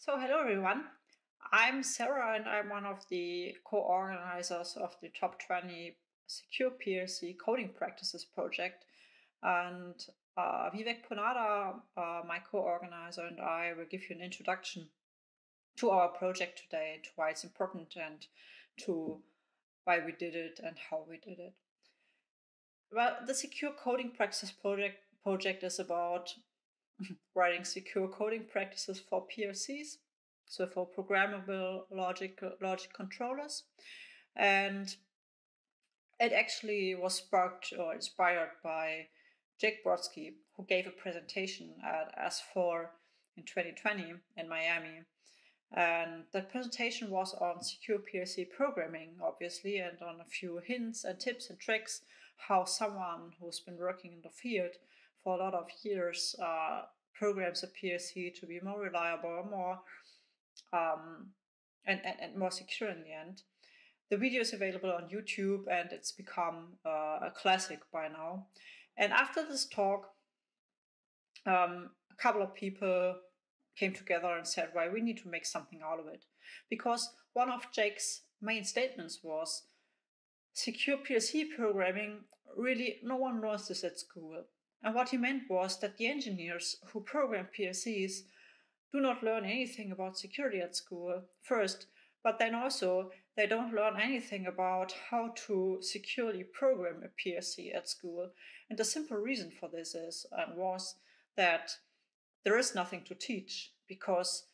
So, hello everyone. I'm Sarah and I'm one of the co organizers of the Top 20 Secure PLC Coding Practices project. And uh, Vivek Ponnada, uh, my co organizer, and I will give you an introduction to our project today, to why it's important and to why we did it and how we did it. Well, the Secure Coding Practices project, project is about writing secure coding practices for PLCs, so for programmable logic logic controllers, and it actually was sparked or inspired by Jake Brodsky, who gave a presentation at S4 in 2020 in Miami. And that presentation was on secure PLC programming, obviously, and on a few hints and tips and tricks how someone who's been working in the field for a lot of years uh, programs a PLC to be more reliable, more um, and, and, and more secure in the end. The video is available on YouTube and it's become uh, a classic by now. And after this talk, um, a couple of people came together and said, well, we need to make something out of it. Because one of Jake's main statements was secure PLC programming, really, no one learns this at school. And what he meant was that the engineers who program PLCs do not learn anything about security at school, first, but then also they don't learn anything about how to securely program a PLC at school. And the simple reason for this is and was that there is nothing to teach because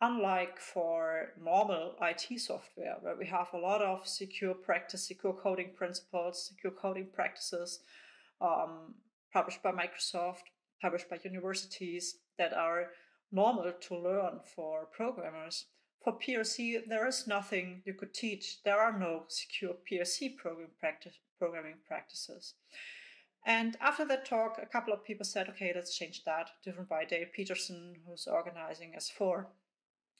unlike for normal IT software, where we have a lot of secure practice, secure coding principles, secure coding practices, um, published by Microsoft, published by universities that are normal to learn for programmers. For PLC, there is nothing you could teach. There are no secure PLC program practice, programming practices. And after that talk, a couple of people said, okay, let's change that. Driven by Dale Peterson, who's organizing S4.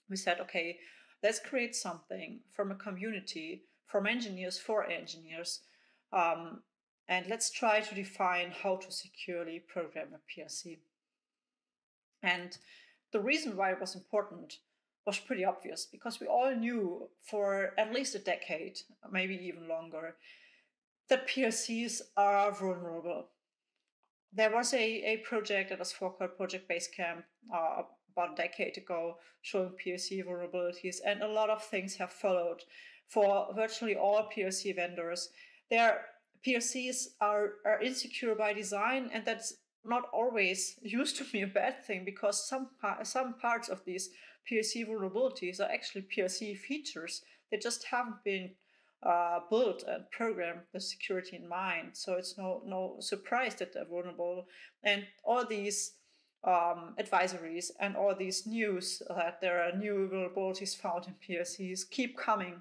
We said, okay, let's create something from a community, from engineers for engineers, um, and let's try to define how to securely program a PLC. And the reason why it was important was pretty obvious because we all knew for at least a decade, maybe even longer, that PLCs are vulnerable. There was a, a project that was called Project Basecamp uh, about a decade ago showing PLC vulnerabilities, and a lot of things have followed for virtually all PLC vendors. There PLCs are, are insecure by design, and that's not always used to be a bad thing because some some parts of these PLC vulnerabilities are actually PLC features that just haven't been uh, built and programmed with security in mind. So it's no no surprise that they're vulnerable, and all these um, advisories and all these news that there are new vulnerabilities found in PLCs keep coming,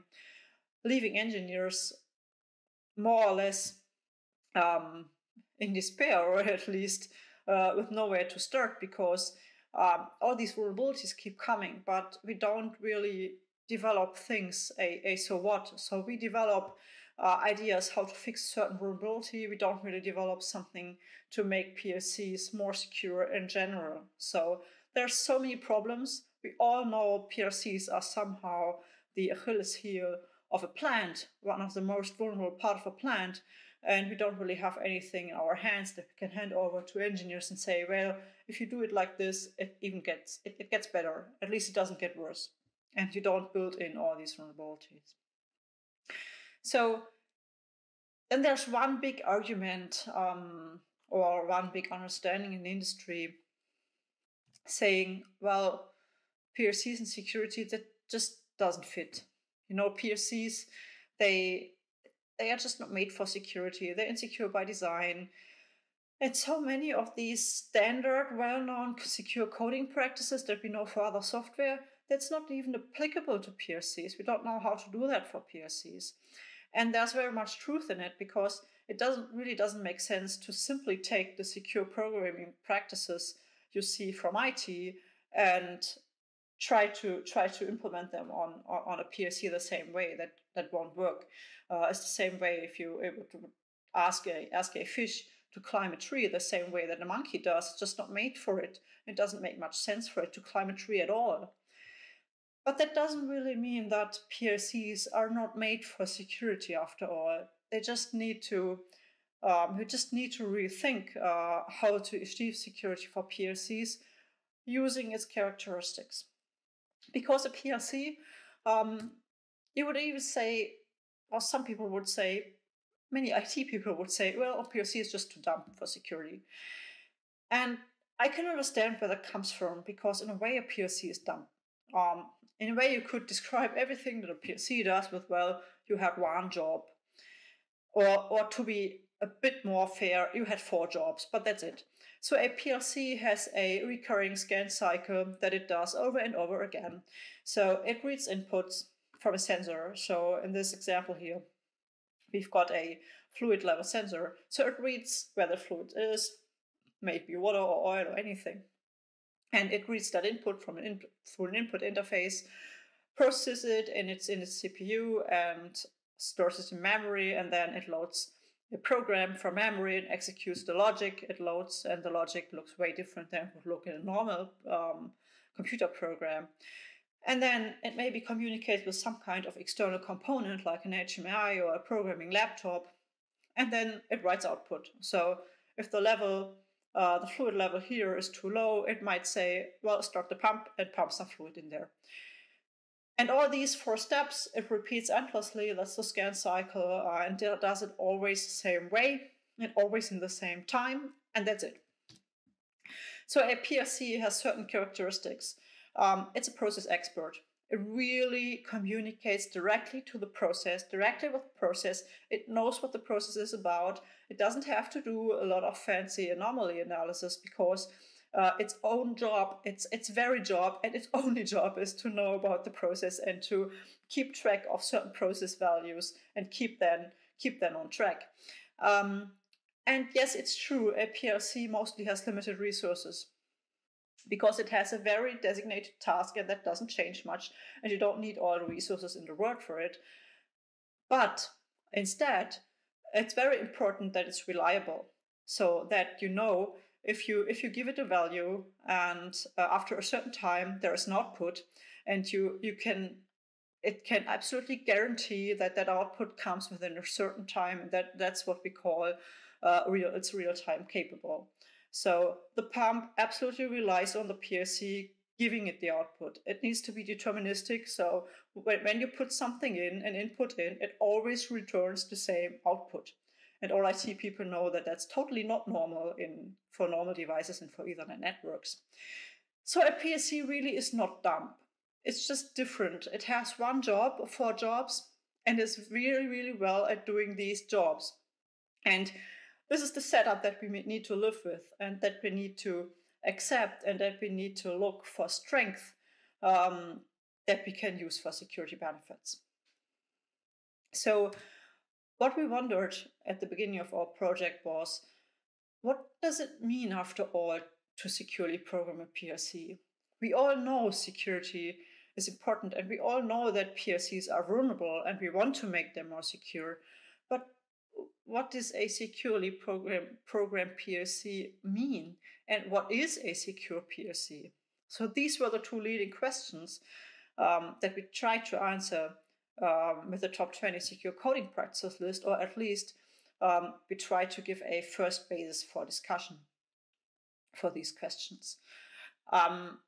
leaving engineers more or less um, in despair, or at least uh, with nowhere to start, because um, all these vulnerabilities keep coming, but we don't really develop things a, a so what. So we develop uh, ideas how to fix certain vulnerability. We don't really develop something to make PLCs more secure in general. So there's so many problems. We all know PLCs are somehow the Achilles heel of a plant, one of the most vulnerable part of a plant, and we don't really have anything in our hands that we can hand over to engineers and say, well, if you do it like this, it even gets it, it gets better. At least it doesn't get worse, and you don't build in all these vulnerabilities. So then there's one big argument um, or one big understanding in the industry saying, well, PLCs and security that just doesn't fit you know, PLCs, they they are just not made for security. They're insecure by design. And so many of these standard, well-known secure coding practices that we know for other software, that's not even applicable to PLCs. We don't know how to do that for PLCs. And there's very much truth in it because it doesn't really doesn't make sense to simply take the secure programming practices you see from IT and try to try to implement them on on a PLC the same way. That that won't work. Uh, it's the same way if you able to ask a ask a fish to climb a tree the same way that a monkey does. It's just not made for it. It doesn't make much sense for it to climb a tree at all. But that doesn't really mean that PLCs are not made for security after all. They just need to um, we just need to rethink uh, how to achieve security for PLCs using its characteristics. Because a PLC, um, you would even say, or some people would say, many IT people would say, well, a PLC is just too dumb for security. And I can understand where that comes from because, in a way, a PLC is dumb. Um, in a way, you could describe everything that a PLC does with, well, you have one job. Or, or to be a bit more fair, you had four jobs, but that's it. So a PLC has a recurring scan cycle that it does over and over again. So it reads inputs from a sensor. So in this example here, we've got a fluid level sensor. So it reads where the fluid is, maybe water or oil or anything. And it reads that input from an in, through an input interface, processes it and it's in its CPU and stores it in memory, and then it loads a program from memory and executes the logic it loads, and the logic looks way different than would look in a normal um, computer program. And then it maybe communicates with some kind of external component like an HMI or a programming laptop, and then it writes output. So if the level, uh, the fluid level here is too low, it might say, well, start the pump and pump some fluid in there. And all these four steps, it repeats endlessly. That's the scan cycle, uh, and it does it always the same way and always in the same time, and that's it. So a PLC has certain characteristics. Um, it's a process expert. It really communicates directly to the process, directly with the process. It knows what the process is about. It doesn't have to do a lot of fancy anomaly analysis because uh, its own job, its its very job, and its only job is to know about the process and to keep track of certain process values and keep them keep them on track. Um, and yes, it's true. A PLC mostly has limited resources because it has a very designated task and that doesn't change much, and you don't need all the resources in the world for it. But instead, it's very important that it's reliable so that you know if you if you give it a value and uh, after a certain time there is an output and you you can it can absolutely guarantee that that output comes within a certain time and that that's what we call uh, real it's real time capable so the pump absolutely relies on the PLC giving it the output. It needs to be deterministic. So when, when you put something in, an input in, it always returns the same output. And all IT people know that that's totally not normal in for normal devices and for Ethernet networks. So a PLC really is not dumb. It's just different. It has one job, four jobs, and is really, really well at doing these jobs. And this is the setup that we need to live with and that we need to accept and that we need to look for strength um, that we can use for security benefits. So what we wondered at the beginning of our project was what does it mean, after all, to securely program a PLC? We all know security is important and we all know that PLCs are vulnerable and we want to make them more secure. But what does a securely program, program PLC mean? And what is a secure PLC? So these were the two leading questions um, that we tried to answer um, with the top 20 secure coding practices list, or at least um, we try to give a first basis for discussion for these questions. Um,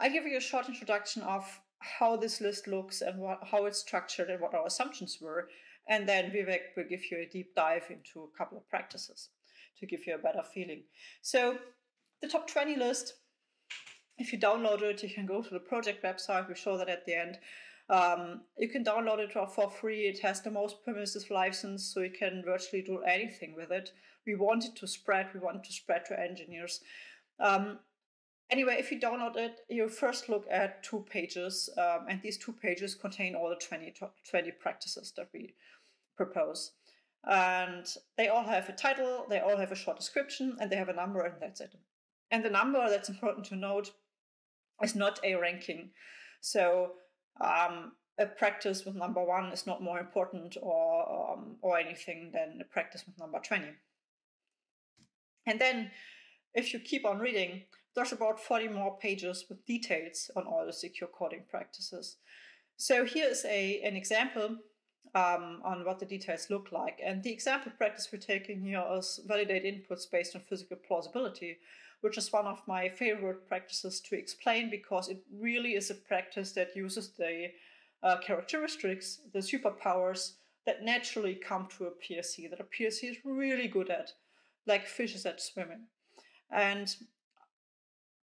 I give you a short introduction of how this list looks and what, how it's structured and what our assumptions were. And then Vivek will give you a deep dive into a couple of practices to give you a better feeling. So, the top 20 list, if you download it, you can go to the project website. We show that at the end. Um, you can download it for free. It has the most permissive license, so you can virtually do anything with it. We want it to spread. We want to spread to engineers. Um, anyway, if you download it, you first look at two pages, um, and these two pages contain all the 20, 20 practices that we propose. And they all have a title, they all have a short description, and they have a number, and that's it. And the number that's important to note is not a ranking. So um, a practice with number one is not more important or um, or anything than a practice with number 20 and then if you keep on reading there's about 40 more pages with details on all the secure coding practices. So here is a, an example um, on what the details look like. And the example practice we're taking here is validate inputs based on physical plausibility, which is one of my favorite practices to explain because it really is a practice that uses the uh, characteristics, the superpowers that naturally come to a PLC that a PLC is really good at, like fishes at swimming. And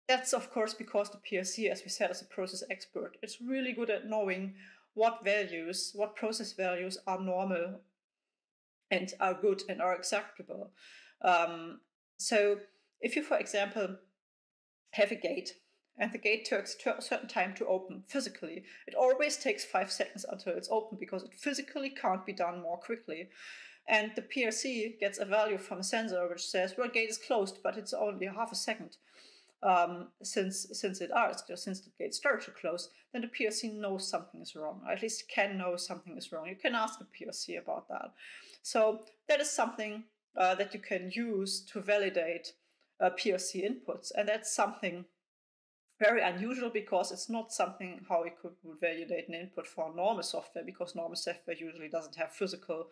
that's of course because the PLC, as we said, is a process expert. It's really good at knowing what values, what process values are normal and are good and are acceptable. Um, so if you, for example, have a gate and the gate takes a certain time to open physically, it always takes five seconds until it's open because it physically can't be done more quickly. And the PLC gets a value from a sensor which says, well, gate is closed, but it's only half a second um, since since it are since the gate started to close, then the PLC knows something is wrong, or at least can know something is wrong. You can ask the PLC about that. So that is something uh, that you can use to validate uh, PLC inputs, and that's something very unusual because it's not something how we could validate an input for normal software because normal software usually doesn't have physical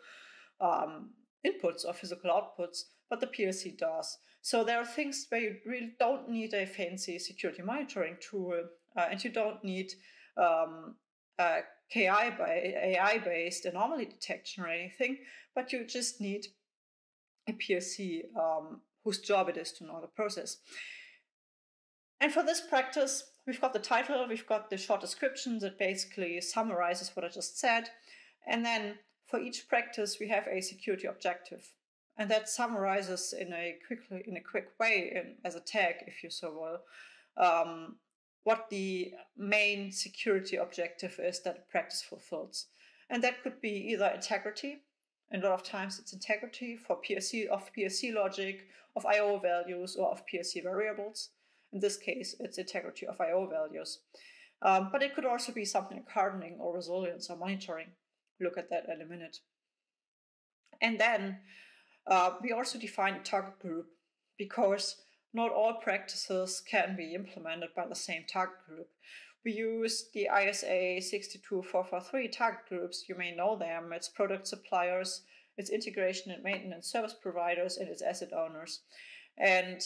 um, inputs or physical outputs, but the PLC does. So there are things where you really don't need a fancy security monitoring tool, uh, and you don't need um, KI by AI based anomaly detection or anything, but you just need a PLC um, whose job it is to know the process. And for this practice, we've got the title, we've got the short description that basically summarizes what I just said, and then for each practice, we have a security objective. And that summarizes in a quickly in a quick way, in, as a tag, if you so will, um, what the main security objective is that a practice fulfills. And that could be either integrity, and a lot of times it's integrity for PLC of PLC logic, of IO values, or of PLC variables. In this case, it's integrity of IO values. Um, but it could also be something like hardening or resilience or monitoring look at that in a minute. And then uh, we also define a target group because not all practices can be implemented by the same target group. We use the ISA 62443 target groups. You may know them. It's product suppliers, it's integration and maintenance service providers, and it's asset owners. And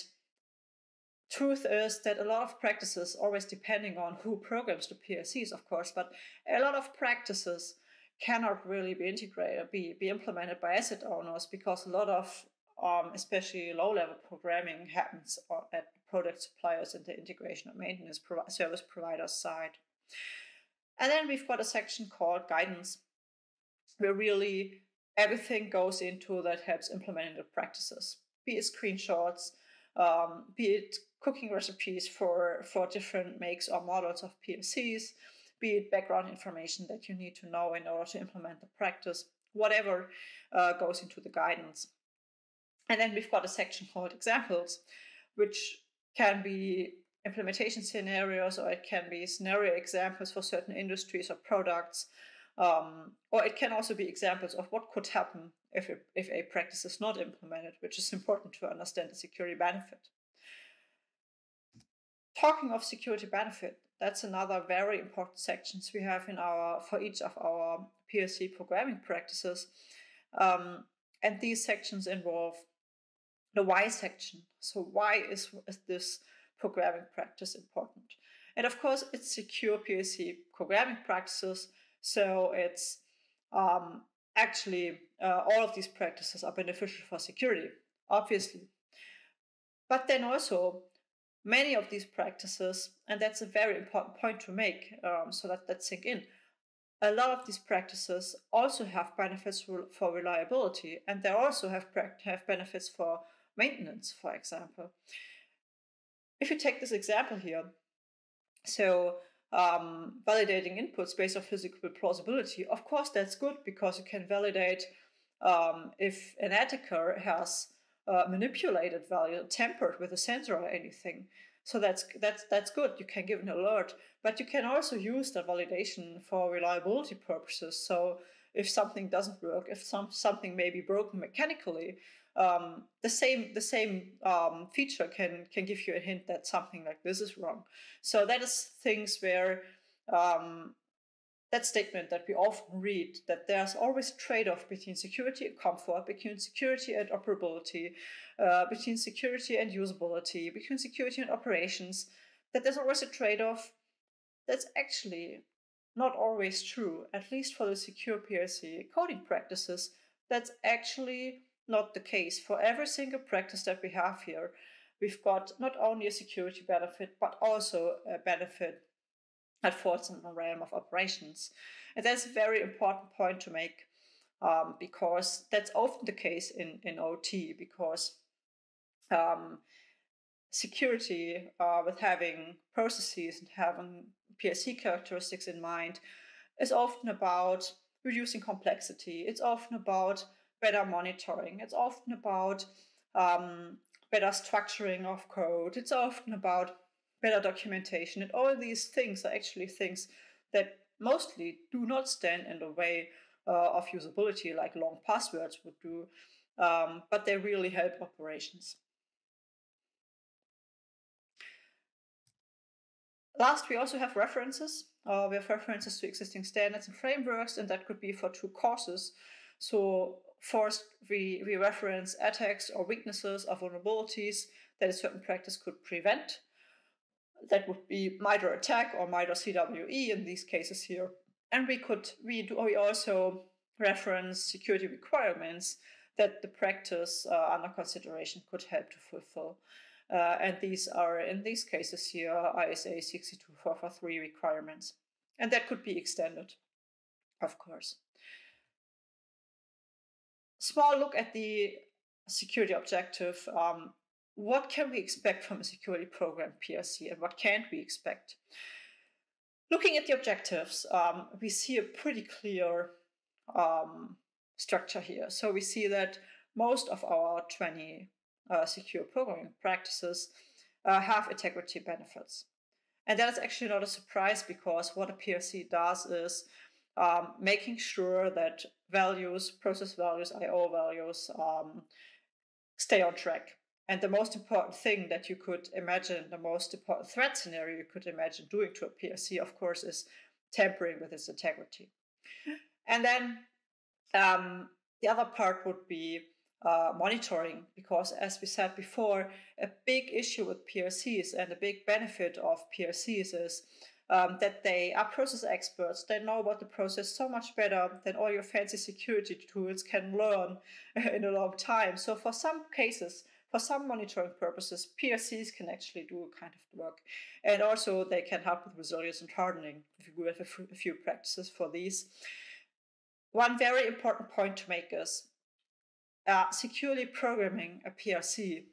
truth is that a lot of practices, always depending on who programs the PLCs, of course, but a lot of practices cannot really be integrated, be, be implemented by asset owners because a lot of, um, especially low level programming, happens at product suppliers and the integration and maintenance service providers side. And then we've got a section called guidance, where really everything goes into that helps implementing the practices, be it screenshots, um, be it cooking recipes for, for different makes or models of PLCs, be it background information that you need to know in order to implement the practice, whatever uh, goes into the guidance. And then we've got a section called examples, which can be implementation scenarios or it can be scenario examples for certain industries or products. Um, or it can also be examples of what could happen if a, if a practice is not implemented, which is important to understand the security benefit. Talking of security benefit, that's another very important sections we have in our for each of our PLC programming practices. Um, and these sections involve the why section. So why is, is this programming practice important? And of course, it's secure PLC programming practices. So it's um, actually uh, all of these practices are beneficial for security, obviously. But then also many of these practices, and that's a very important point to make, um, so that that sink in. A lot of these practices also have benefits for reliability, and they also have have benefits for maintenance, for example. If you take this example here, so um, validating inputs based on physical plausibility, of course that's good because you can validate um, if an attacker has uh, manipulated value, tampered with a sensor or anything. So that's that's that's good. You can give an alert, but you can also use that validation for reliability purposes. So if something doesn't work, if some something may be broken mechanically, um, the same the same um, feature can can give you a hint that something like this is wrong. So that is things where um, that statement that we often read that there's always trade-off between security and comfort, between security and operability, uh, between security and usability, between security and operations. That there's always a trade-off. That's actually not always true, at least for the secure PLC coding practices. That's actually not the case. For every single practice that we have here, we've got not only a security benefit, but also a benefit that falls in the realm of operations. And that's a very important point to make um, because that's often the case in, in OT because um, security uh, with having processes and having PLC characteristics in mind is often about reducing complexity. It's often about better monitoring. It's often about um, better structuring of code. It's often about better documentation. And all these things are actually things that mostly do not stand in the way uh, of usability, like long passwords would do, um, but they really help operations. Last, we also have references. Uh, we have references to existing standards and frameworks, and that could be for two courses. So First, we, we reference attacks or weaknesses or vulnerabilities that a certain practice could prevent. That would be MITRE ATT&CK or MITRE CWE in these cases here. And we could we do we also reference security requirements that the practice uh, under consideration could help to fulfill. Uh, and these are in these cases here ISA 62443 requirements. And that could be extended, of course small look at the security objective. Um, what can we expect from a security program PLC and what can't we expect? Looking at the objectives, um, we see a pretty clear um, structure here. So we see that most of our 20 uh, secure programming practices uh, have integrity benefits. And that is actually not a surprise because what a PLC does is um, making sure that values, process values, I/O values um, stay on track. And the most important thing that you could imagine, the most important threat scenario you could imagine doing to a PLC, of course, is tampering with its integrity. And then um, the other part would be uh, monitoring, because as we said before, a big issue with PLCs and a big benefit of PLCs is um, that they are process experts. They know about the process so much better than all your fancy security tools can learn in a long time. So, for some cases, for some monitoring purposes, PLCs can actually do a kind of work. And also, they can help with resilience and hardening if you have a few practices for these. One very important point to make is uh, securely programming a PLC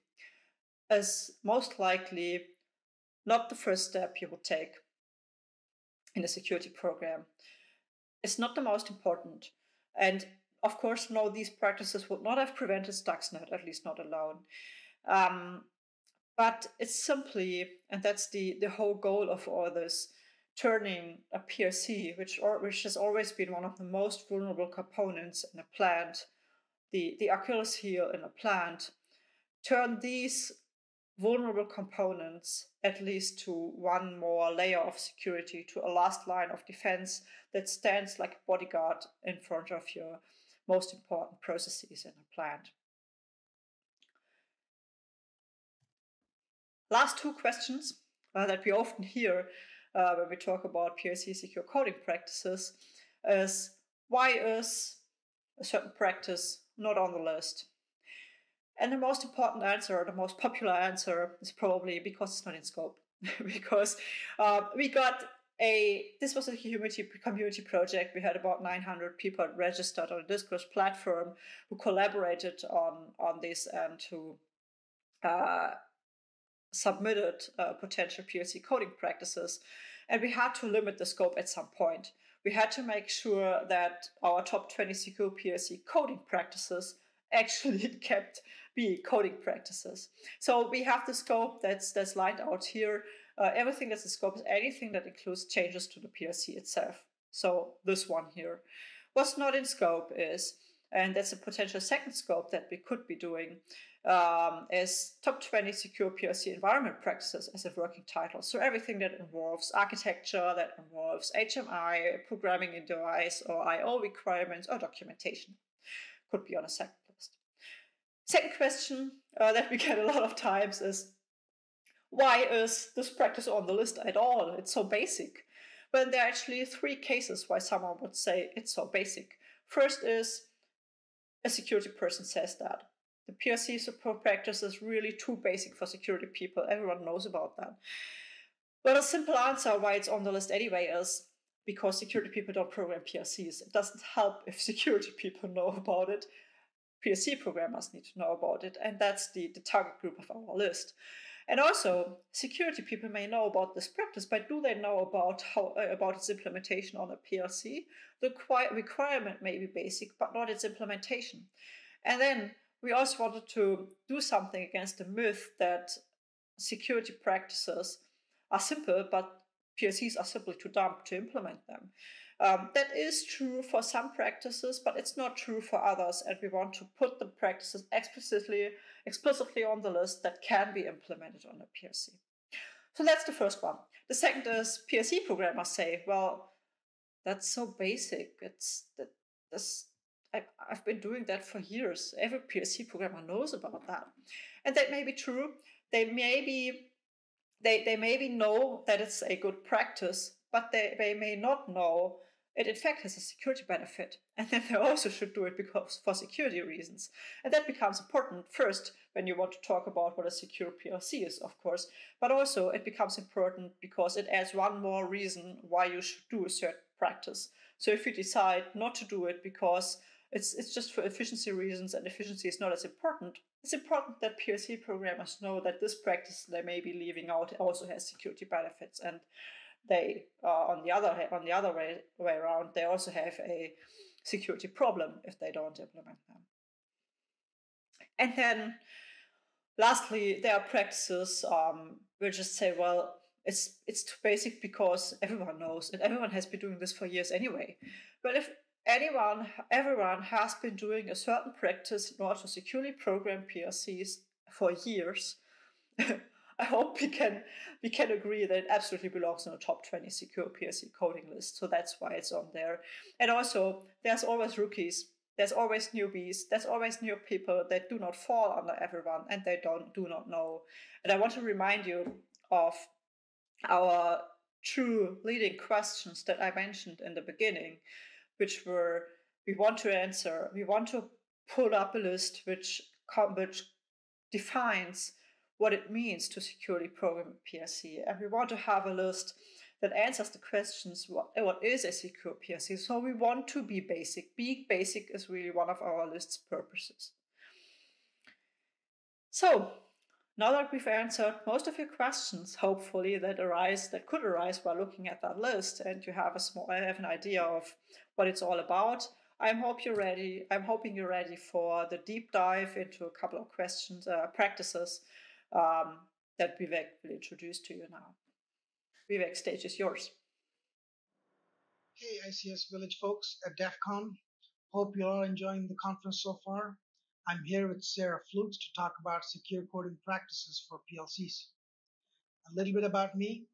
is most likely not the first step you would take in a security program. It's not the most important. And of course, no, these practices would not have prevented Stuxnet, at least not alone. Um, but it's simply, and that's the, the whole goal of all this, turning a PLC, which, or, which has always been one of the most vulnerable components in a plant, the, the Achilles heel in a plant, turn these vulnerable components at least to one more layer of security, to a last line of defense that stands like a bodyguard in front of your most important processes in a plant. Last two questions uh, that we often hear uh, when we talk about PLC secure coding practices is why is a certain practice not on the list? And the most important answer, the most popular answer, is probably because it's not in scope. because uh, we got a this was a community community project. We had about 900 people registered on a Discourse platform who collaborated on on this and who uh, submitted uh, potential PLC coding practices. And we had to limit the scope at some point. We had to make sure that our top 20 secure PLC coding practices actually kept be coding practices. So we have the scope that's that's lined out here. Uh, everything that's the scope is anything that includes changes to the PLC itself. So this one here. What's not in scope is and that's a potential second scope that we could be doing, um, is top 20 secure PLC environment practices as a working title. So everything that involves architecture, that involves HMI, programming in device, or I/O requirements, or documentation, could be on a second. Second question uh, that we get a lot of times is, why is this practice on the list at all? It's so basic. But there are actually three cases why someone would say it's so basic. First is a security person says that. The PLC support practice is really too basic for security people. Everyone knows about that. But a simple answer why it's on the list anyway is because security people don't program PLCs. It doesn't help if security people know about it. PLC programmers need to know about it, and that's the, the target group of our list. And also, security people may know about this practice, but do they know about how uh, about its implementation on a PLC? The requirement may be basic, but not its implementation. And then we also wanted to do something against the myth that security practices are simple, but PLCs are simply too dumb to implement them. Um, that is true for some practices, but it's not true for others, and we want to put the practices explicitly explicitly on the list that can be implemented on a PLC. So that's the first one. The second is PLC programmers say, well, that's so basic. It's that this I've been doing that for years. Every PLC programmer knows about that. And that may be true. They maybe they, they maybe know that it's a good practice, but they, they may not know it in fact has a security benefit, and then they also should do it because for security reasons. And that becomes important first when you want to talk about what a secure PLC is, of course, but also it becomes important because it adds one more reason why you should do a certain practice. So if you decide not to do it because it's it's just for efficiency reasons and efficiency is not as important, it's important that PLC programmers know that this practice they may be leaving out also has security benefits and they uh, on the other on the other way, way around they also have a security problem if they don't implement them. And then lastly there are practices um, we'll just say well it's it's too basic because everyone knows and everyone has been doing this for years anyway. But if anyone everyone has been doing a certain practice in order to securely program plcs for years I hope we can we can agree that it absolutely belongs on the top 20 secure PLC coding list. So that's why it's on there. And also, there's always rookies. There's always newbies. There's always new people that do not fall under everyone and they don't do not know. And I want to remind you of our true leading questions that I mentioned in the beginning, which were we want to answer, we want to pull up a list which which defines what it means to securely program a PLC. And we want to have a list that answers the questions what, what is a secure PLC. So we want to be basic. Being basic is really one of our list's purposes. So now that we've answered most of your questions, hopefully that arise that could arise while looking at that list, and you have a small have an idea of what it's all about. I'm hope you're ready. I'm hoping you're ready for the deep dive into a couple of questions, uh, practices um, that Vivek will introduce to you now. Vivek, stage is yours. Hey, ICS Village folks at DEF CON. Hope you're all enjoying the conference so far. I'm here with Sarah Fluchs to talk about secure coding practices for PLCs. A little bit about me,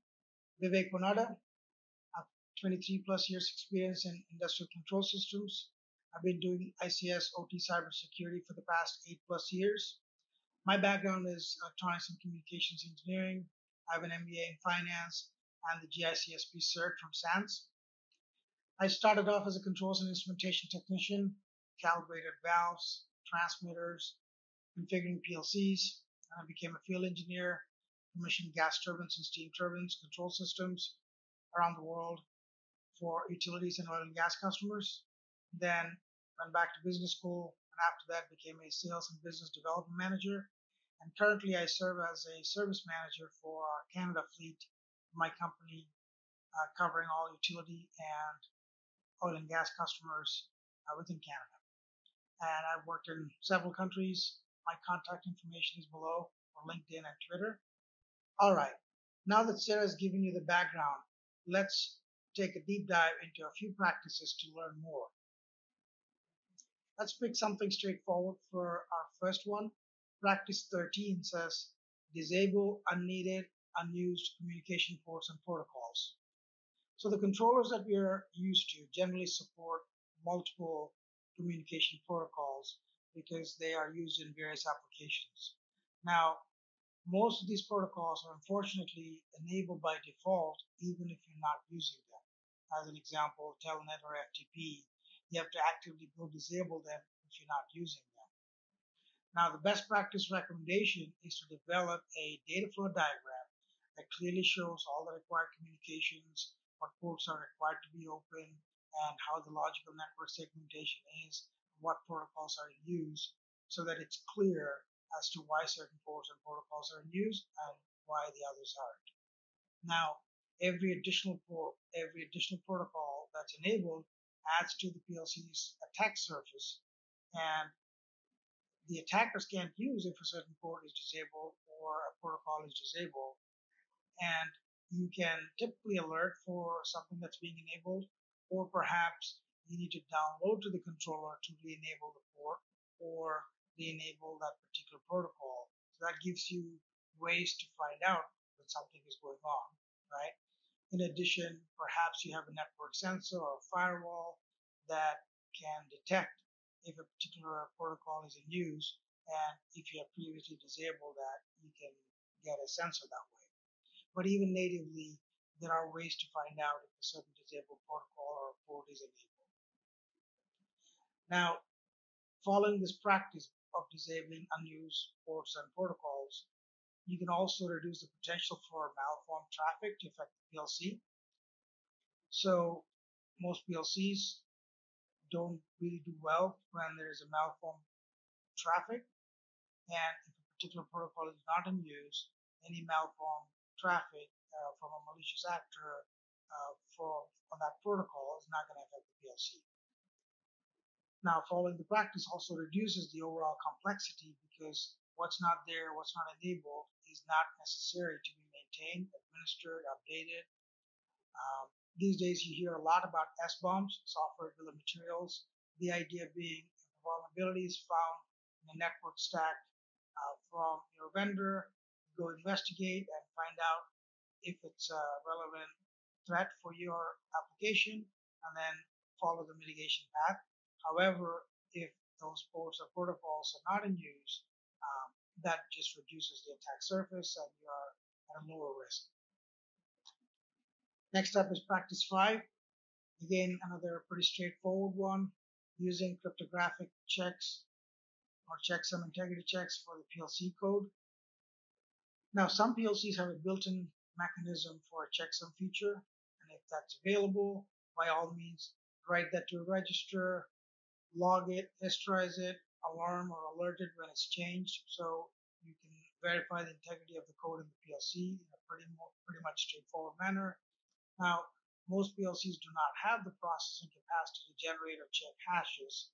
Vivek Ponnada. I've 23 plus years experience in industrial control systems. I've been doing ICS OT cybersecurity for the past eight plus years. My background is electronics and communications engineering. I have an MBA in finance and the GICSP cert from SANS. I started off as a controls and instrumentation technician, calibrated valves, transmitters, configuring PLCs. I became a field engineer, commissioned gas turbines and steam turbines, control systems around the world for utilities and oil and gas customers. Then went back to business school, and after that became a sales and business development manager. And currently I serve as a service manager for our Canada fleet, my company, uh, covering all utility and oil and gas customers uh, within Canada. And I've worked in several countries. My contact information is below for LinkedIn and Twitter. All right. Now that Sarah's given you the background, let's take a deep dive into a few practices to learn more. Let's pick something straightforward for our first one. Practice 13 says disable unneeded, unused communication ports and protocols. So the controllers that we are used to generally support multiple communication protocols because they are used in various applications. Now, most of these protocols are unfortunately enabled by default even if you're not using them. As an example, Telnet or FTP, you have to actively go disable them if you're not using them. Now, the best practice recommendation is to develop a data flow diagram that clearly shows all the required communications, what ports are required to be open, and how the logical network segmentation is, what protocols are used, so that it's clear as to why certain ports and protocols are in use and why the others aren't. Now, every additional port, every additional protocol that's enabled adds to the PLC's attack surface, and the attackers can't use if a certain port is disabled or a protocol is disabled. And you can typically alert for something that's being enabled or perhaps you need to download to the controller to re-enable the port or re-enable that particular protocol. So that gives you ways to find out that something is going on, right? In addition, perhaps you have a network sensor or firewall that can detect if a particular protocol is in use, and if you have previously disabled that, you can get a sensor that way. But even natively, there are ways to find out if a certain disabled protocol or port is enabled. Now, following this practice of disabling unused ports and protocols, you can also reduce the potential for malformed traffic to affect the PLC. So most PLCs don't really do well when there is a malformed traffic. And if a particular protocol is not in use, any malformed traffic uh, from a malicious actor uh, for on that protocol is not going to affect the PLC. Now, following the practice also reduces the overall complexity because what's not there, what's not enabled, is not necessary to be maintained, administered, updated. Um, these days, you hear a lot about SBOMs, software bill of materials. The idea being if a vulnerability is found in a network stack uh, from your vendor, go investigate and find out if it's a relevant threat for your application and then follow the mitigation path. However, if those ports or protocols are not in use, um, that just reduces the attack surface and you are at a lower risk. Next up is practice five. Again, another pretty straightforward one using cryptographic checks or checksum integrity checks for the PLC code. Now, some PLCs have a built-in mechanism for a checksum feature, and if that's available, by all means, write that to a register, log it, historize it, alarm or alert it when it's changed, so you can verify the integrity of the code in the PLC in a pretty, pretty much straightforward manner. Now, most PLCs do not have the processing capacity to generate or check hashes,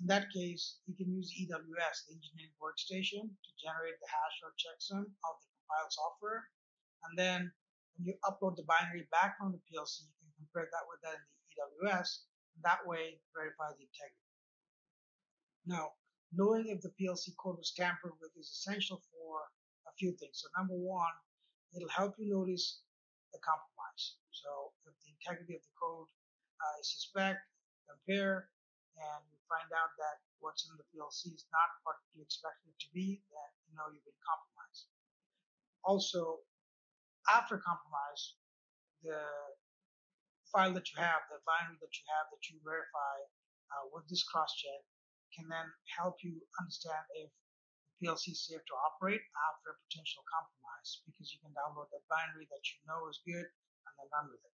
in that case, you can use EWS, the engineering workstation, to generate the hash or checksum of the compiled software. And then when you upload the binary back from the PLC, you can compare that with that in the EWS, and that way verify the integrity. Now, knowing if the PLC code was tampered with is essential for a few things. So number one, it'll help you notice the compromise. So if the integrity of the code uh, is suspect, compare, and you find out that what's in the PLC is not what you expected it to be, then you know you've been compromised. Also, after compromise, the file that you have, the binary that you have that you verify uh, with this cross-check can then help you understand if PLC safe to operate after a potential compromise because you can download that binary that you know is good and then run with it.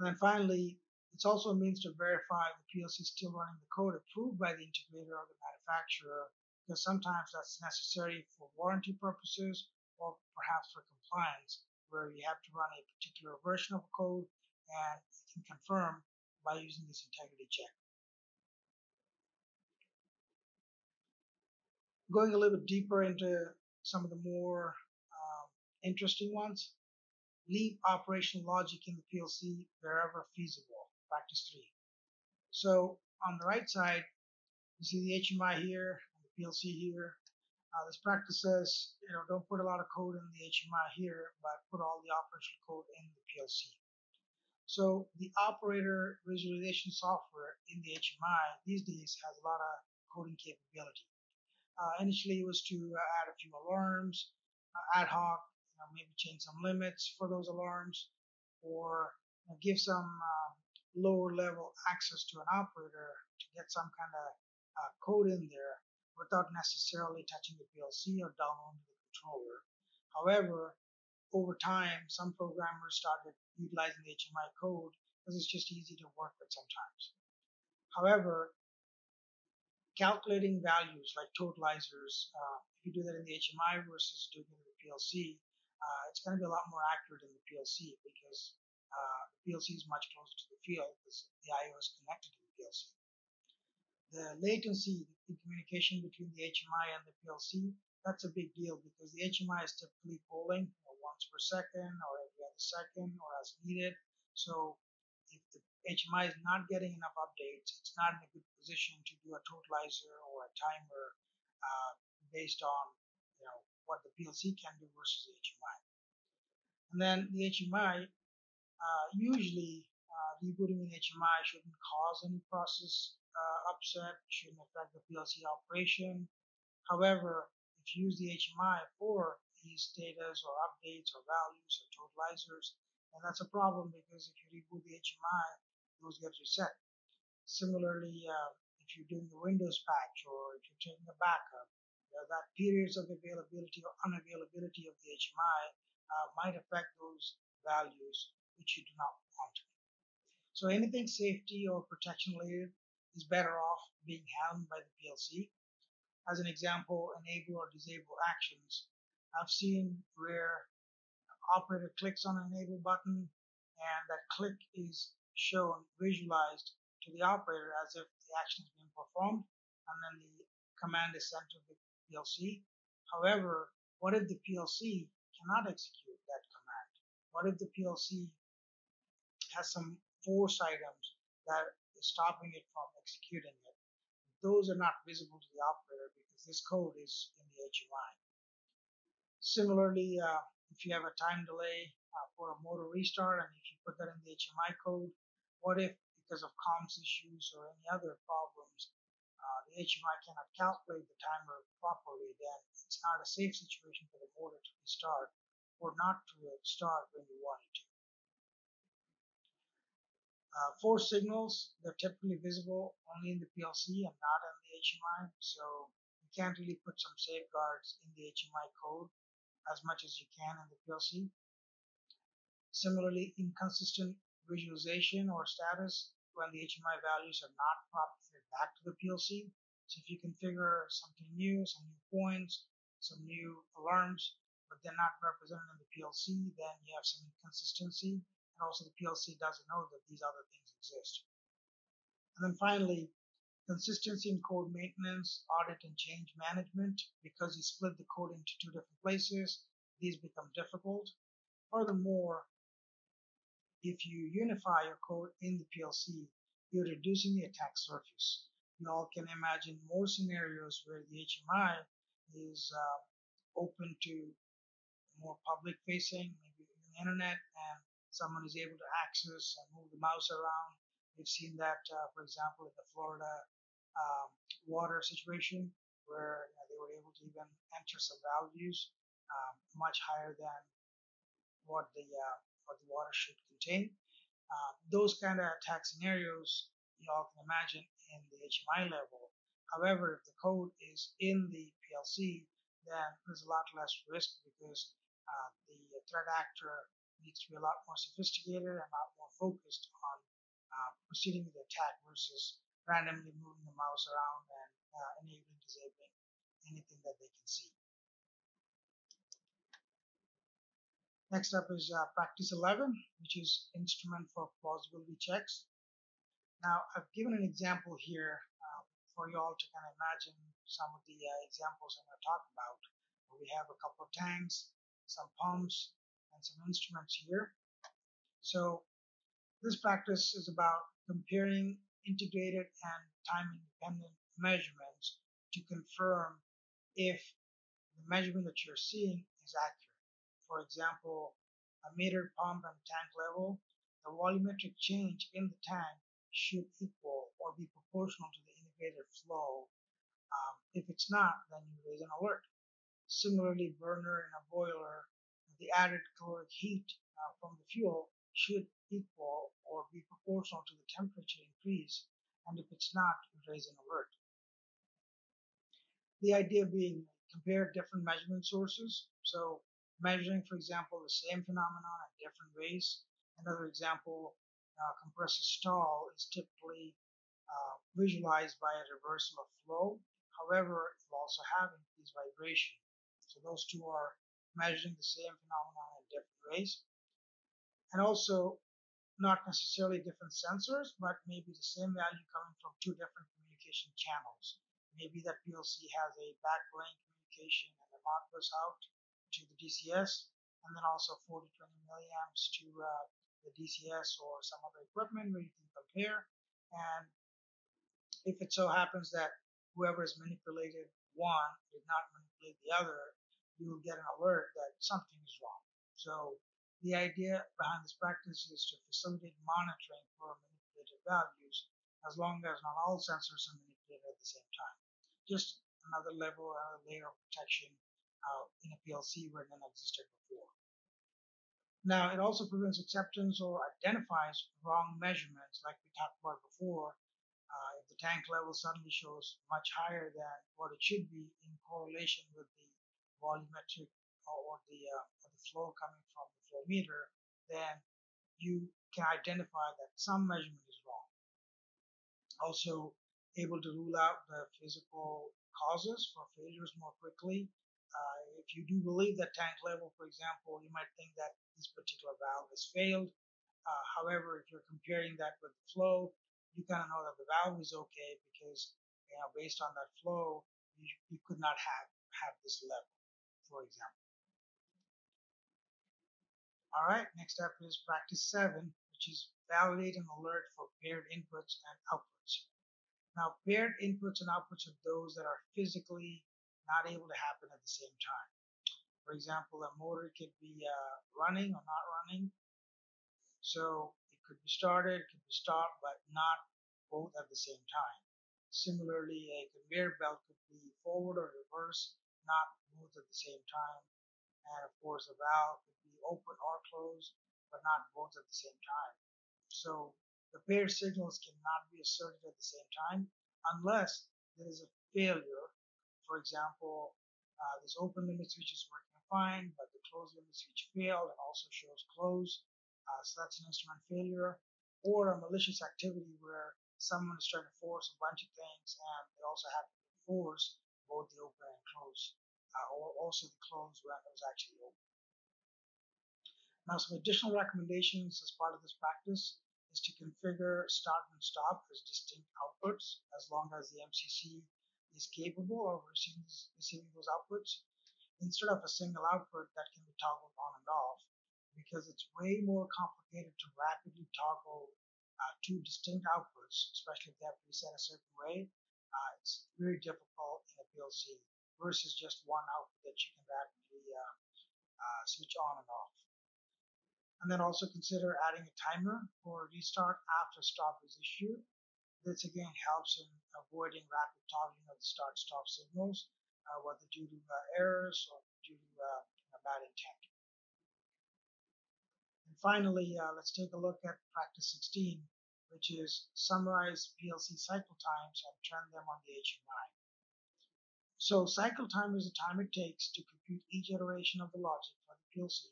And then finally, it's also a means to verify the PLC is still running the code approved by the integrator or the manufacturer, because sometimes that's necessary for warranty purposes or perhaps for compliance, where you have to run a particular version of code and you can confirm by using this integrity check. Going a little bit deeper into some of the more um, interesting ones, leave operational logic in the PLC wherever feasible practice three. So on the right side, you see the HMI here, the PLC here. Uh, this practice says, you know, don't put a lot of code in the HMI here, but put all the operational code in the PLC. So the operator visualization software in the HMI these days has a lot of coding capability. Uh, initially, it was to uh, add a few alarms, uh, ad hoc, you know, maybe change some limits for those alarms, or you know, give some um, lower level access to an operator to get some kind of uh, code in there without necessarily touching the PLC or downloading the controller. However, over time, some programmers started utilizing the HMI code because it's just easy to work with sometimes. However, calculating values like totalizers, uh, if you do that in the HMI versus doing it in the PLC, uh, it's going to be a lot more accurate in the PLC because uh, the PLC is much closer to the field because the I/O is connected to the PLC. The latency in communication between the HMI and the PLC, that's a big deal because the HMI is typically polling you know, once per second or every other second or as needed. So HMI is not getting enough updates, it's not in a good position to do a totalizer or a timer uh, based on you know what the PLC can do versus the HMI. And then the HMI uh, usually uh, rebooting an HMI shouldn't cause any process uh, upset, shouldn't affect the PLC operation. However, if you use the HMI for these data or updates or values or totalizers, then that's a problem because if you reboot the HMI, those get reset. Similarly, uh, if you're doing the Windows patch or if you're taking a backup, you know, that periods of availability or unavailability of the HMI uh, might affect those values which you do not want. So anything safety or protection related is better off being handled by the PLC. As an example, enable or disable actions. I've seen where operator clicks on an enable button and that click is shown visualized to the operator as if the action is being performed and then the command is sent to the PLC. However, what if the PLC cannot execute that command? What if the PLC has some force items that is stopping it from executing it. Those are not visible to the operator because this code is in the HMI. Similarly, uh, if you have a time delay uh, for a motor restart and if you put that in the HMI code, what if because of comms issues or any other problems, uh, the HMI cannot calculate the timer properly, then it's not a safe situation for the motor to restart or not to start when you want it to. Uh, force signals, they're typically visible only in the PLC and not in the HMI, so you can't really put some safeguards in the HMI code as much as you can in the PLC. Similarly, inconsistent visualization or status when the HMI values are not propagated back to the PLC. So if you configure something new, some new points, some new alarms, but they're not represented in the PLC, then you have some inconsistency and also the PLC doesn't know that these other things exist. And then finally, consistency in code maintenance, audit, and change management. Because you split the code into two different places, these become difficult. Furthermore, if you unify your code in the PLC, you're reducing the attack surface. You all can imagine more scenarios where the HMI is uh, open to more public facing, maybe the internet, and someone is able to access and move the mouse around. We've seen that, uh, for example, in the Florida um, water situation, where you know, they were able to even enter some values um, much higher than what the uh, what the water should contain. Uh, those kind of attack scenarios you all can imagine in the HMI level. However, if the code is in the PLC, then there's a lot less risk because uh, the threat actor needs to be a lot more sophisticated and a lot more focused on uh, proceeding with the attack versus randomly moving the mouse around and uh, enabling, disabling anything that they can see. Next up is uh, practice 11, which is instrument for plausibility checks. Now, I've given an example here uh, for you all to kind of imagine some of the uh, examples I'm going to talk about. We have a couple of tanks, some pumps, and some instruments here. So this practice is about comparing integrated and time-independent measurements to confirm if the measurement that you're seeing is accurate. For example, a meter pump and tank level, the volumetric change in the tank should equal or be proportional to the integrated flow. Um, if it's not, then you raise an alert. Similarly, burner in a boiler, the added caloric heat uh, from the fuel should equal or be proportional to the temperature increase, and if it's not, you raise an alert. The idea being compare different measurement sources. So measuring, for example, the same phenomenon in different ways. Another example, uh, compressor stall is typically uh, visualized by a reversal of flow. However, it will also have increased vibration. So those two are measuring the same phenomenon in different ways. And also, not necessarily different sensors, but maybe the same value coming from two different communication channels. Maybe that PLC has a backplane communication and a Modbus out to the DCS, and then also 40, 20 milliamps to uh, the DCS or some other equipment where you can compare. And if it so happens that whoever has manipulated one did not manipulate the other, you will get an alert that something is wrong. So the idea behind this practice is to facilitate monitoring for manipulated values as long as not all sensors are manipulated at the same time. Just another level, another layer of protection uh, in a PLC where none existed before. Now, it also prevents acceptance or identifies wrong measurements like we talked about before. Uh, if the tank level suddenly shows much higher than what it should be in correlation with the volumetric or the, uh, or the flow coming from the flow meter, then you can identify that some measurement is wrong. Also, able to rule out the physical causes for failures more quickly. Uh, if you do believe that tank level, for example, you might think that this particular valve has failed. Uh, however, if you're comparing that with the flow, you kind of know that the valve is okay because, you know, based on that flow, you, you could not have, have this level for example. All right, next up is practice seven, which is validate and alert for paired inputs and outputs. Now, paired inputs and outputs are those that are physically not able to happen at the same time. For example, a motor could be uh, running or not running. So it could be started, it could be stopped, but not both at the same time. Similarly, a conveyor belt could be forward or reverse, not both at the same time. And of course, a valve could be open or closed, but not both at the same time. So the paired signals cannot be asserted at the same time unless there is a failure. For example, uh, this open limit switch is working fine, but the closed limit switch failed and also shows close. Uh, so that's an instrument failure. Or a malicious activity where someone is trying to force a bunch of things and they also have to force both the open and close uh, or also the clones when it was actually open. Now, some additional recommendations as part of this practice is to configure start and stop as distinct outputs as long as the MCC is capable of receiving, receiving those outputs instead of a single output that can be toggled on and off because it's way more complicated to rapidly toggle uh, two distinct outputs, especially if they have to be set a certain way. Uh, it's very difficult in a PLC versus just one output that you can rapidly uh, uh, switch on and off. And then also consider adding a timer for restart after stop is issued. This again helps in avoiding rapid toggling of the start-stop signals, uh, whether due to uh, errors or due to uh, a bad intent. And finally, uh, let's take a look at practice 16, which is summarize PLC cycle times and trend them on the HMI. So cycle time is the time it takes to compute each iteration of the logic for the PLC.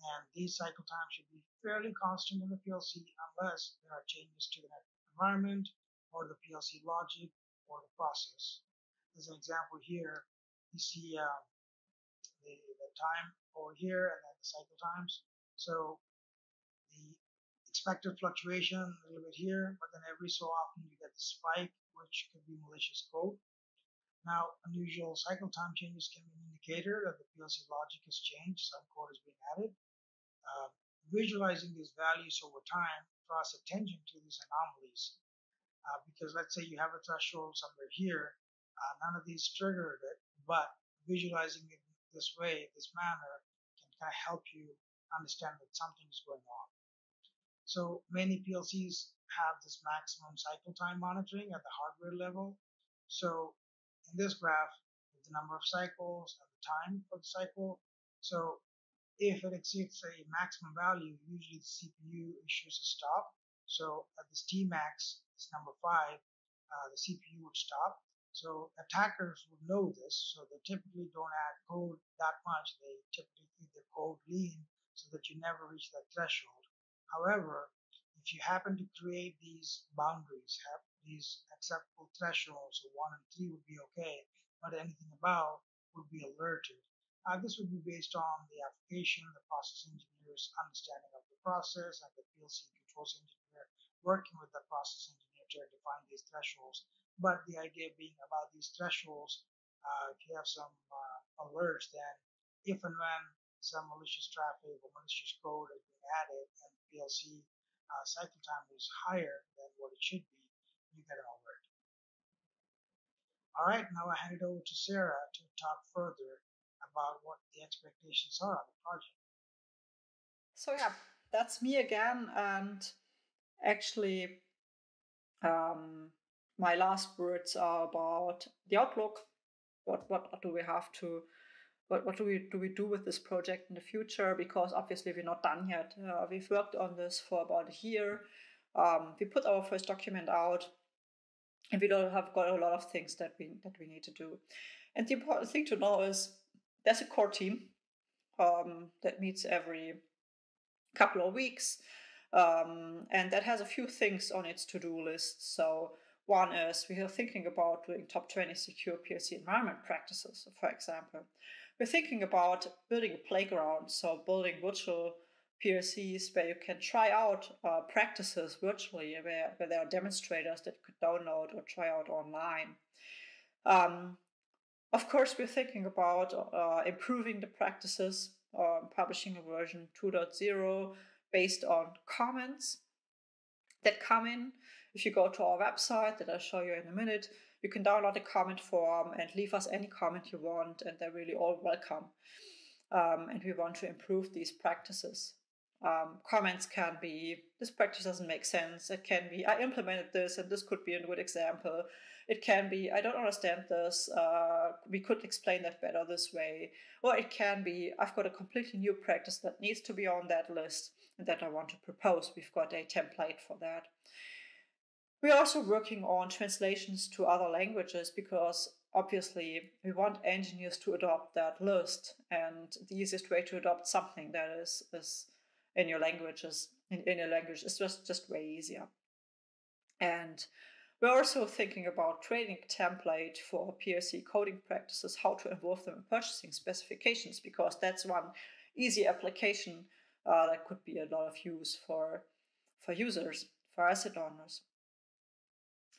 And these cycle times should be fairly constant in the PLC unless there are changes to the environment or the PLC logic or the process. As an example here, you see um, the, the time over here and then the cycle times. So the expected fluctuation a little bit here, but then every so often you get the spike, which could be malicious code. Now, unusual cycle time changes can be an indicator that the PLC logic has changed, some code is being added. Uh, visualizing these values over time draws attention to these anomalies. Uh, because let's say you have a threshold somewhere here, uh, none of these triggered it, but visualizing it this way, this manner, can kind of help you understand that something is going on. So many PLCs have this maximum cycle time monitoring at the hardware level. So in this graph, the number of cycles and the time for the cycle. So if it exceeds a maximum value, usually the CPU issues a stop. So at this Tmax, this number five, uh, the CPU would stop. So attackers would know this, so they typically don't add code that much. They typically keep the code lean so that you never reach that threshold. However, if you happen to create these boundaries, have these acceptable thresholds, so one and three would be okay, but anything above would be alerted. Uh, this would be based on the application, the process engineer's understanding of the process, and the PLC controls engineer working with the process engineer to define these thresholds. But the idea being about these thresholds, uh, if you have some uh, alerts, then if and when some malicious traffic or malicious code has been added and PLC uh, cycle time is higher than what it should be, you get an alert. All right, now I hand it over to Sarah to talk further about what the expectations are on the project. So yeah, that's me again, and actually, um, my last words are about the outlook. What what do we have to what, what do we do we do with this project in the future? Because obviously we're not done yet. Uh, we've worked on this for about a year. Um, we put our first document out, and we don't have got a lot of things that we that we need to do. And the important thing to know is there's a core team um, that meets every couple of weeks, um, and that has a few things on its to-do list. So one is we are thinking about doing top 20 secure PLC environment practices, for example. We're thinking about building a playground, so building virtual PLCs where you can try out uh, practices virtually, where, where there are demonstrators that you could download or try out online. Um, of course, we're thinking about uh, improving the practices, uh, publishing a version 2.0 based on comments that come in. If you go to our website, that I'll show you in a minute, you can download a comment form and leave us any comment you want, and they're really all welcome. Um, and we want to improve these practices. Um, comments can be this practice doesn't make sense. It can be I implemented this and this could be a good example. It can be I don't understand this. Uh, we could explain that better this way. Or it can be I've got a completely new practice that needs to be on that list and that I want to propose. We've got a template for that. We're also working on translations to other languages because obviously we want engineers to adopt that list and the easiest way to adopt something that is, is in your languages in, in your language is just, just way easier. And we're also thinking about training template for PLC coding practices, how to involve them in purchasing specifications, because that's one easy application uh, that could be a lot of use for for users, for asset owners.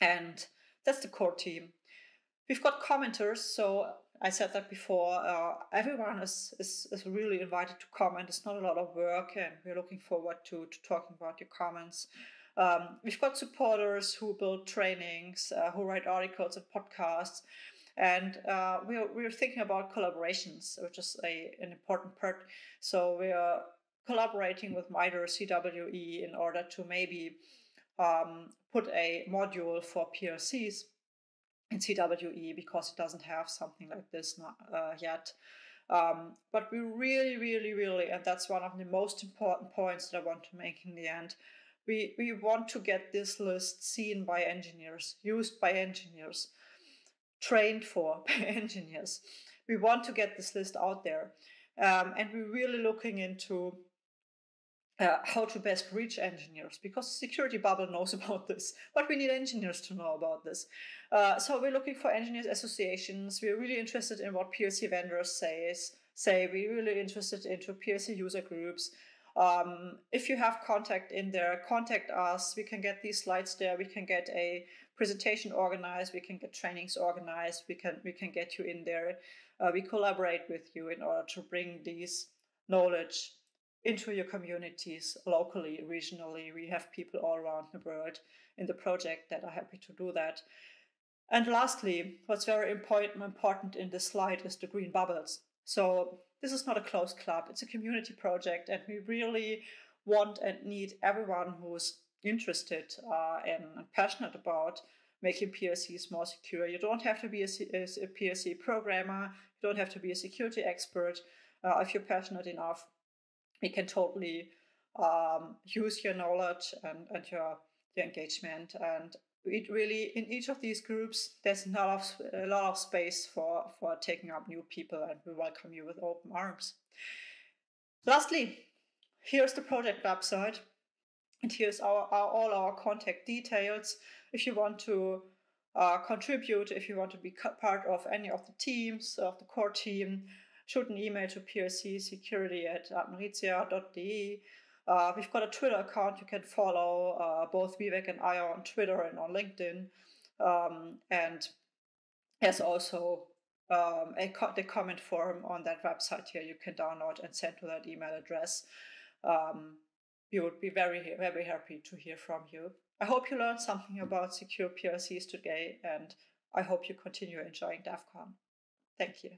And that's the core team. We've got commenters, so I said that before. Uh, everyone is, is, is really invited to comment. It's not a lot of work, and we're looking forward to, to talking about your comments. Um, we've got supporters who build trainings, uh, who write articles and podcasts, and uh, we're, we're thinking about collaborations, which is a, an important part. So we are collaborating with MITRE CWE in order to maybe um, put a module for PLCs in CWE because it doesn't have something like this not, uh, yet. Um, but we really, really, really, and that's one of the most important points that I want to make in the end. We, we want to get this list seen by engineers, used by engineers, trained for by engineers. We want to get this list out there. Um, and we're really looking into uh, how to best reach engineers because security bubble knows about this but we need engineers to know about this uh, so we're looking for engineers associations we're really interested in what plc vendors says say we're really interested into plc user groups um, if you have contact in there contact us we can get these slides there we can get a presentation organized we can get trainings organized we can we can get you in there uh, we collaborate with you in order to bring these knowledge into your communities locally, regionally. We have people all around the world in the project that are happy to do that. And lastly, what's very important, important in this slide is the green bubbles. So this is not a closed club, it's a community project, and we really want and need everyone who's interested uh, and passionate about making PLCs more secure. You don't have to be a, PLC programmer, you don't have to be a security expert. Uh, if you're passionate enough, you can totally um, use your knowledge and, and your, your engagement. And it really, in each of these groups, there's a lot of, a lot of space for, for taking up new people, and we welcome you with open arms. Lastly, here's the project website, and here's our, our all our contact details. If you want to uh, contribute, if you want to be part of any of the teams, of the core team, shoot an email to plcsecurity at admeritia.de. Uh, we've got a Twitter account you can follow. Uh, both Vivek and I are on Twitter and on LinkedIn. Um, and there's also um, a co- the comment form on that website here you can download and send to that email address. Um, we would be very, very happy to hear from you. I hope you learned something about secure PLCs today, and I hope you continue enjoying DEF CON. Thank you.